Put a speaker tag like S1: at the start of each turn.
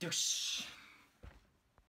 S1: よし。